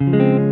Alright,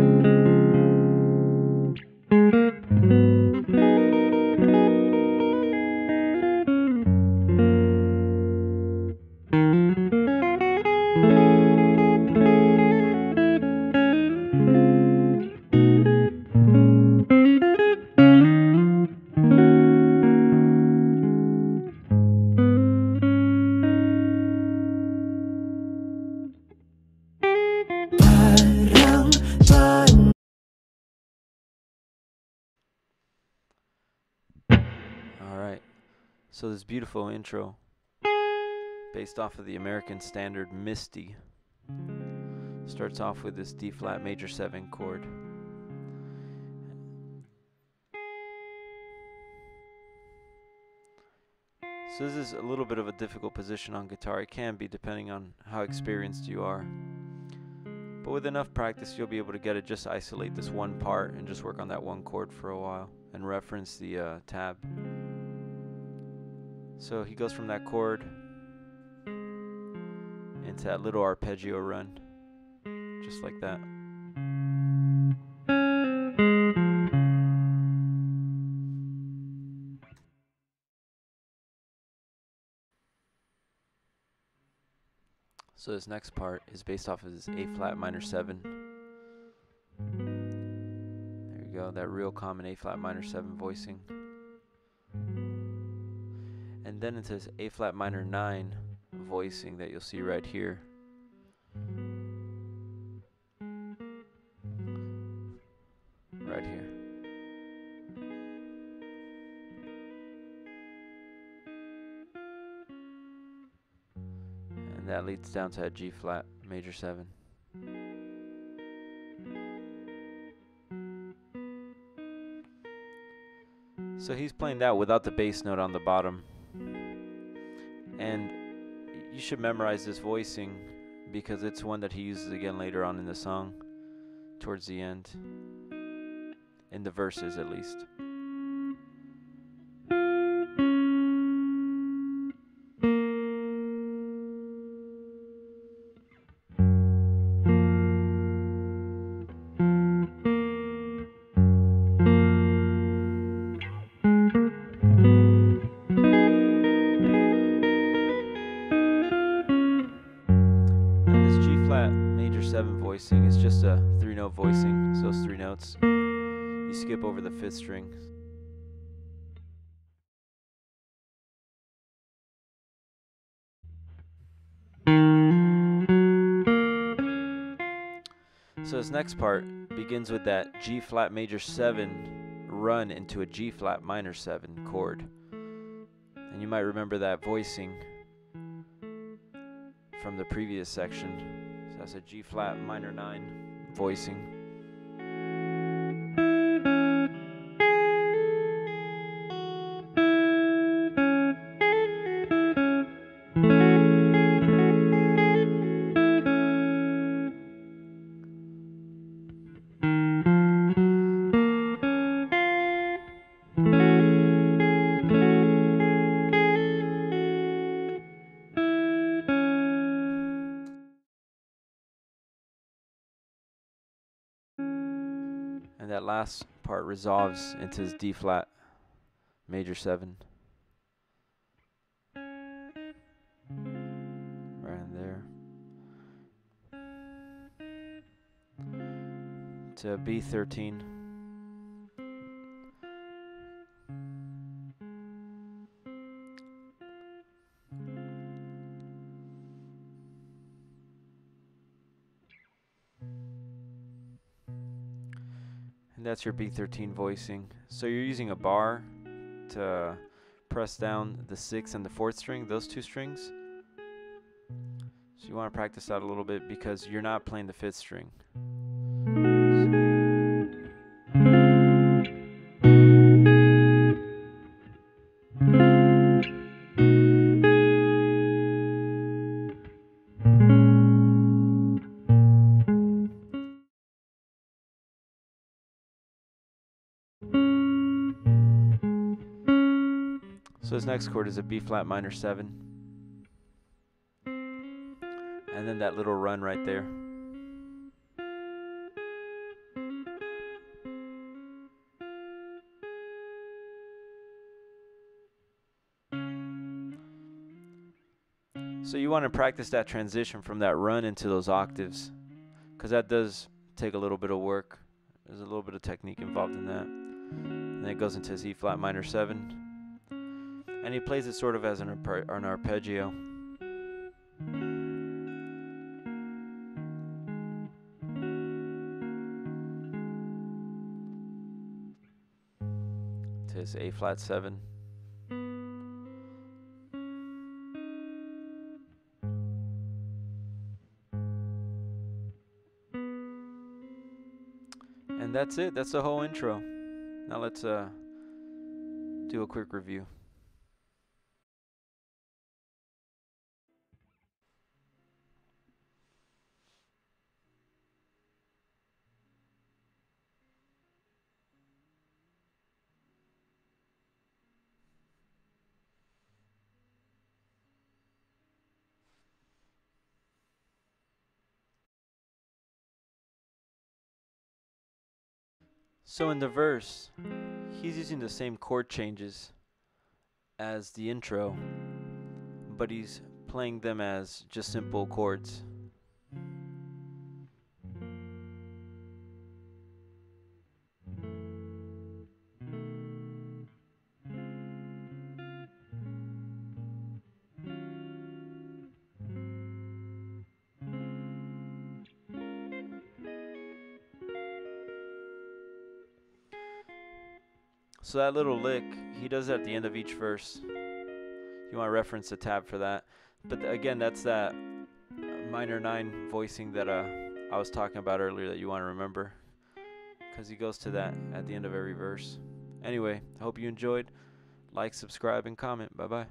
so this beautiful intro, based off of the American standard Misty, starts off with this D flat major 7 chord. So this is a little bit of a difficult position on guitar. It can be depending on how experienced you are. But with enough practice, you'll be able to get it. Just isolate this one part and just work on that one chord for a while and reference the uh, tab. So he goes from that chord into that little arpeggio run, just like that. So this next part is based off of this A flat minor 7. There you go, that real common A flat minor 7 voicing. Then into this A flat minor 9 voicing that you'll see right here. Right here. And that leads down to a G flat major 7. So he's playing that without the bass note on the bottom. And you should memorize this voicing because it's one that he uses again later on in the song, towards the end. In the verses, at least. 7 voicing is just a three note voicing, so it's three notes. You skip over the fifth string. So this next part begins with that G flat major 7 run into a G flat minor 7 chord. And you might remember that voicing from the previous section. So that's a G flat minor 9 voicing. And that last part resolves into his D flat major 7. Right in there. To B13. That's your B13 voicing. So you're using a bar to press down the 6th and the 4th string, those two strings. So you want to practice that a little bit because you're not playing the 5th string. So his next chord is a B flat minor 7. And then that little run right there. So you want to practice that transition from that run into those octaves because that does take a little bit of work. There's a little bit of technique involved in that. And then it goes into his E flat minor 7. And he plays it sort of as an, an arpeggio. His A flat 7. And that's it. That's the whole intro. Now let's uh, do a quick review. So in the verse, he's using the same chord changes as the intro, but he's playing them as just simple chords. So that little lick, he does it at the end of each verse. You want to reference the tab for that. But th- again, that's that minor nine voicing that uh, I was talking about earlier that you want to remember. Because he goes to that at the end of every verse. Anyway, I hope you enjoyed. Like, subscribe, and comment. Bye bye.